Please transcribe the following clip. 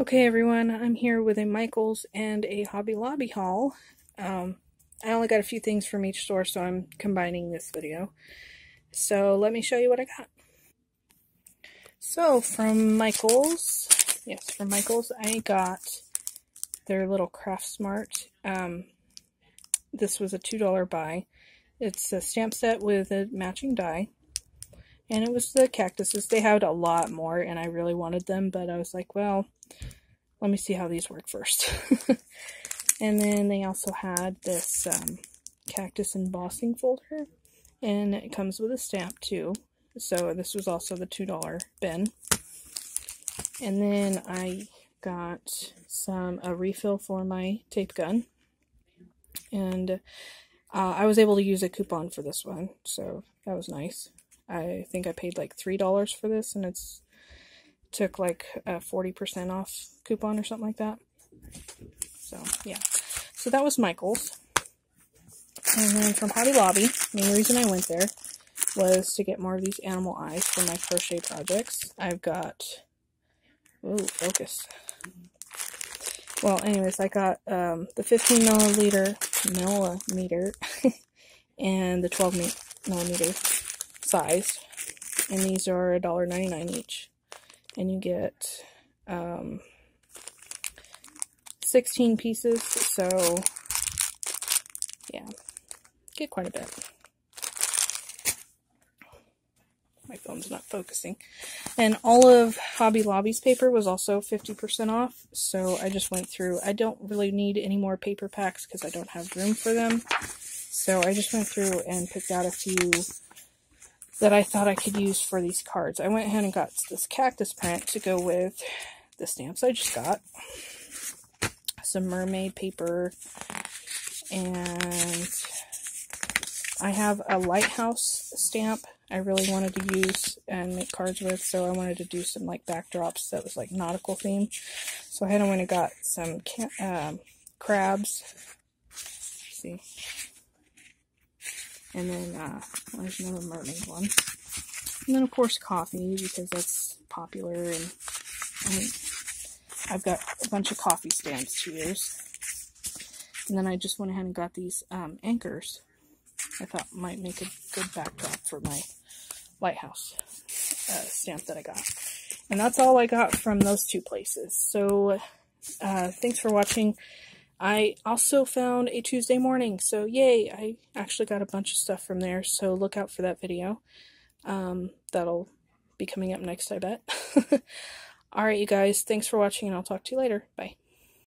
Okay everyone, I'm here with a Michaels and a Hobby Lobby haul. Um, I only got a few things from each store, so I'm combining this video. So let me show you what I got. So from Michaels, yes, from Michaels, I got their little Craft Smart. Um, this was a $2 buy. It's a stamp set with a matching die. And it was the cactuses. They had a lot more, and I really wanted them, but I was like, well, let me see how these work first. and then they also had this um, cactus embossing folder, and it comes with a stamp too. So this was also the $2 bin. And then I got some a refill for my tape gun. And uh, I was able to use a coupon for this one, so that was nice. I think I paid like $3 for this, and it's took like a 40% off coupon or something like that. So, yeah. So that was Michael's. And then from Hobby Lobby, main reason I went there was to get more of these animal eyes for my crochet projects. I've got, oh, focus. Well, anyways, I got um, the 15 milliliter, millimeter and the 12 millimeter size. And these are $1.99 each and you get um, 16 pieces, so yeah, get quite a bit. My phone's not focusing. And all of Hobby Lobby's paper was also 50% off, so I just went through. I don't really need any more paper packs because I don't have room for them. So I just went through and picked out a few that I thought I could use for these cards. I went ahead and got this cactus print to go with the stamps I just got. Some mermaid paper. And I have a lighthouse stamp I really wanted to use and make cards with. So I wanted to do some like backdrops that was like nautical theme. So I had went and got some um, crabs. Let's see and then, uh, there's another mermaid one. And then, of course, coffee, because that's popular. And I mean, I've got a bunch of coffee stamps to use. And then I just went ahead and got these um, anchors. I thought might make a good backdrop for my lighthouse uh, stamp that I got. And that's all I got from those two places. So, uh, thanks for watching. I also found a Tuesday morning, so yay, I actually got a bunch of stuff from there, so look out for that video. Um, that'll be coming up next, I bet. Alright, you guys, thanks for watching, and I'll talk to you later. Bye.